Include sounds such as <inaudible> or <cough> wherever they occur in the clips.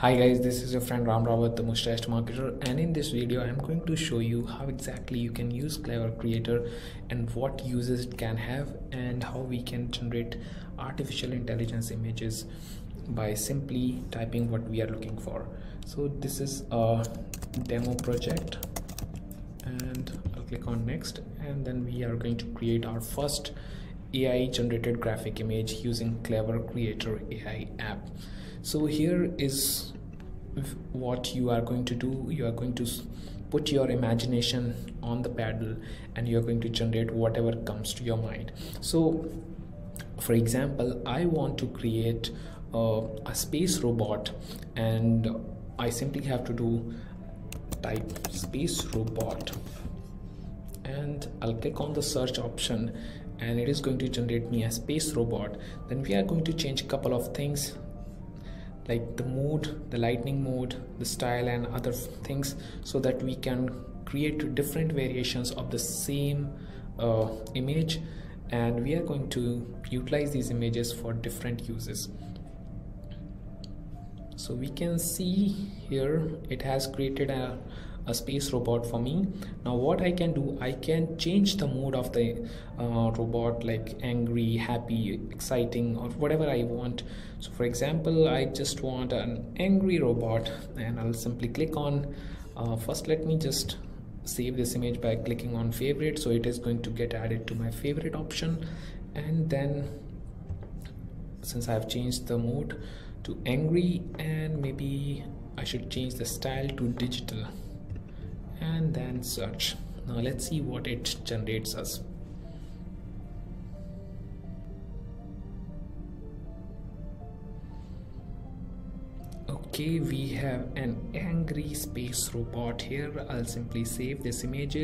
Hi guys, this is your friend Ram Rawat, the Mustached Marketer, and in this video, I'm going to show you how exactly you can use KleverKreator and what uses it can have, and how we can generate artificial intelligence images by simply typing what we are looking for. So this is a demo project, and I'll click on next, and then we are going to create our first AI generated graphic image using KleverKreator AI app so here is what you are going to do. You are going to put your imagination on the paddle and you're going to generate whatever comes to your mind. So for example i want to create a, a space robot and i simply have to do type space robot and I'll click on the search option and it is going to generate me a space robot. Then we are going to change a couple of things like the mode the lightning mode the style and other things so that we can create different variations of the same uh, image and we are going to utilize these images for different uses. So we can see here it has created a a space robot for me. Now what I can do I can change the mood of the uh, robot like angry happy exciting or whatever I want. So for example I just want an angry robot and I'll simply click on uh, first let me just save this image by clicking on favorite. So it is going to get added to my favorite option. And then since I've changed the mode to angry and maybe I should change the style to digital and then search. Now let's see what it generates us. Okay we have an angry space robot here. I'll simply save this image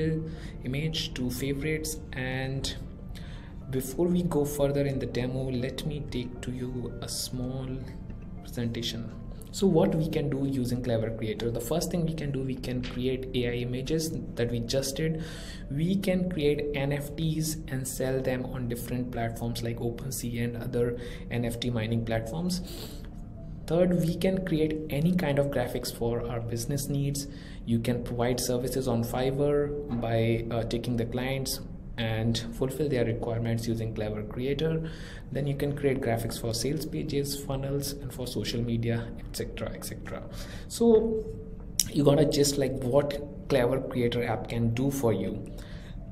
image to favorites and before we go further in the demo let me take to you a small presentation so what we can do using KleverKreator the first thing we can do we can create ai images that we just did. We can create nfts and sell them on different platforms like OpenSea and other nft mining platforms. Third we can create any kind of graphics for our business needs. You can provide services on fiverr by uh, taking the clients and fulfill their requirements using KleverKreator. Then you can create graphics for sales pages funnels and for social media etc etc so you got to just like what KleverKreator app can do for you.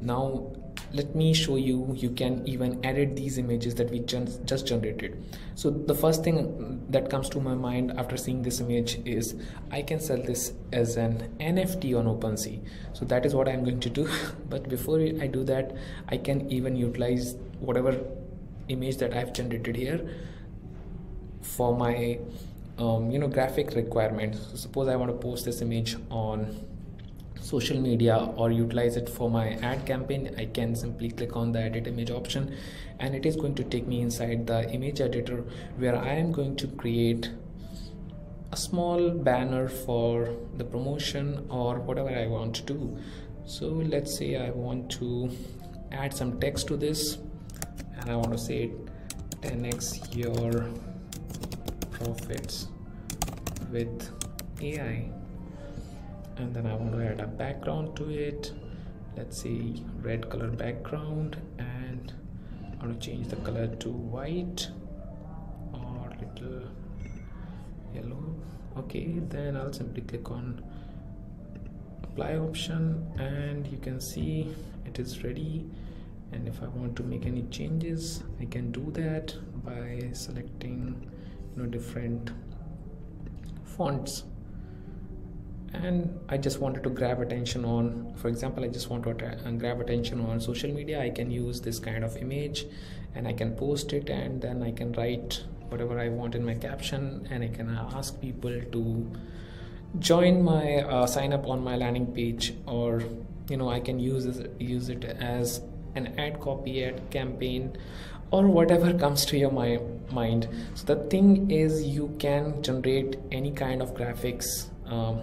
Now let me show you you can even edit these images that we just generated. So the first thing that comes to my mind after seeing this image is i can sell this as an nft on OpenSea. so that is what i'm going to do. <laughs> But before i do that i can even utilize whatever image that i've generated here for my um, you know graphic requirements. So suppose i want to post this image on social media or utilize it for my ad campaign I can simply click on the edit image option and it is going to take me inside the image editor where I am going to create a small banner for the promotion or whatever I want to do. So let's say I want to add some text to this and I want to say 10x your profits with AI and then I want to add a background to it. Let's see red color background and I want to change the color to white or little yellow. Okay then I'll simply click on apply option and you can see it is ready. And if I want to make any changes I can do that by selecting you know different fonts and I just wanted to grab attention on for example I just want to uh, grab attention on social media. I can use this kind of image and I can post it and then I can write whatever I want in my caption and I can ask people to join my uh, sign up on my landing page or you know I can use this, use it as an ad copy ad campaign or whatever comes to your my mind. So the thing is you can generate any kind of graphics um,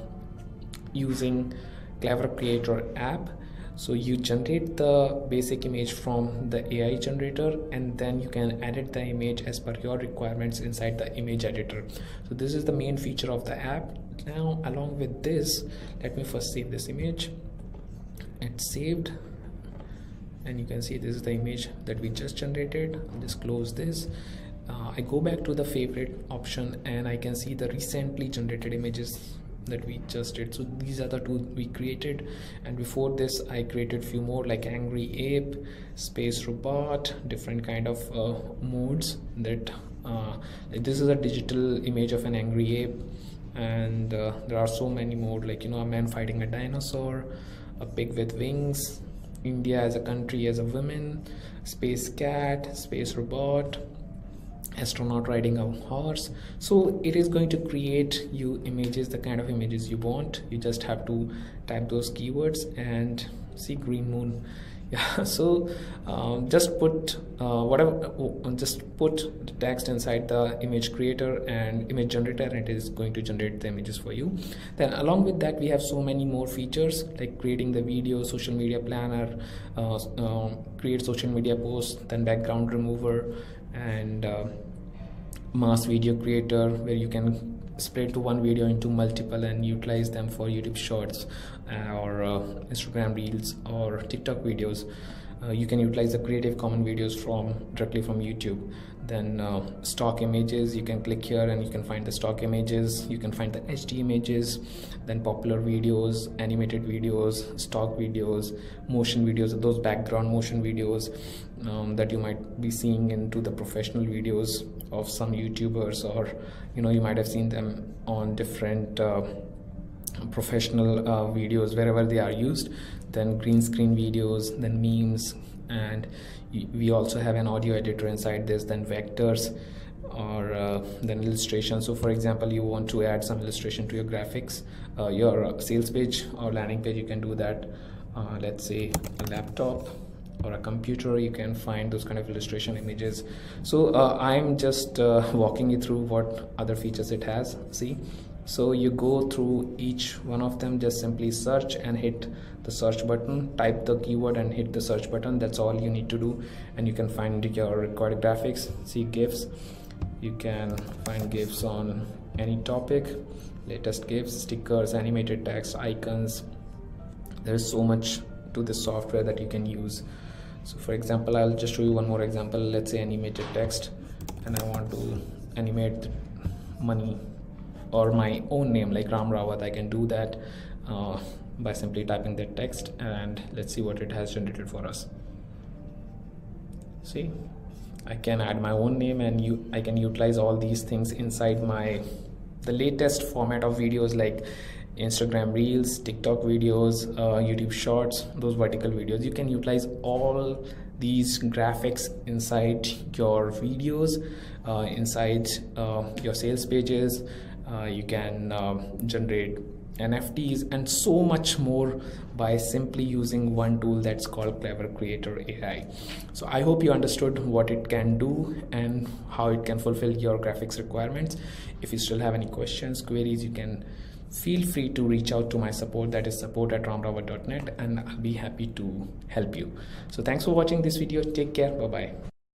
using KleverKreator app. So you generate the basic image from the ai generator and then you can edit the image as per your requirements inside the image editor. So this is the main feature of the app. Now along with this let me first save this image. It's saved and you can see this is the image that we just generated. I'll just close this. Uh, I go back to the favorite option and I can see the recently generated images that we just did. So these are the two we created. And before this I created few more like angry ape space robot different kind of uh, modes that uh, this is a digital image of an angry ape. And uh, there are so many more like you know a man fighting a dinosaur a pig with wings india as a country as a woman space cat space robot astronaut riding a horse. So it is going to create you images the kind of images you want. You just have to type those keywords and see green moon. <laughs> Yeah so um, just put uh, whatever uh, just put the text inside the image creator and image generator and it is going to generate the images for you. Then along with that we have so many more features like creating the video social media planner uh, uh, create social media posts then background remover and uh, mass video creator where you can spread to one video into multiple and utilize them for YouTube shorts uh, or uh, Instagram reels or TikTok videos. Uh, you can utilize the creative common videos from directly from YouTube then uh, stock images you can click here and you can find the stock images. You can find the HD images then popular videos animated videos stock videos motion videos those background motion videos um, that you might be seeing into the professional videos of some youtubers or you know you might have seen them on different uh, professional uh, videos wherever they are used. Then green screen videos then memes and we also have an audio editor inside this then vectors or uh, then illustration. So for example you want to add some illustration to your graphics uh, your sales page or landing page you can do that. Uh, let's say a laptop or a computer you can find those kind of illustration images. So uh, i'm just uh, walking you through what other features it has. See so you go through each one of them just simply search and hit the search button. Type the keyword and hit the search button. That's all you need to do. And you can find your required graphics see gifs. You can find gifs on any topic latest gifs stickers animated text icons. There's so much to this software that you can use. So for example i'll just show you one more example. Let's say animated text. And i want to animate money or my own name like ram rawat i can do that uh, by simply typing that text and let's see what it has generated for us see I can add my own name and you I can utilize all these things inside my the latest format of videos like Instagram Reels, TikTok videos, uh, YouTube Shorts, those vertical videos. You can utilize all these graphics inside your videos, uh, inside uh, your sales pages. Uh, you can um, generate NFTs and so much more by simply using one tool that's called KleverKreator AI. So I hope you understood what it can do and how it can fulfill your graphics requirements. If you still have any questions, queries, you can feel free to reach out to my support that is support at ramrawat.net and I'll be happy to help you. So thanks for watching this video. Take care. Bye bye.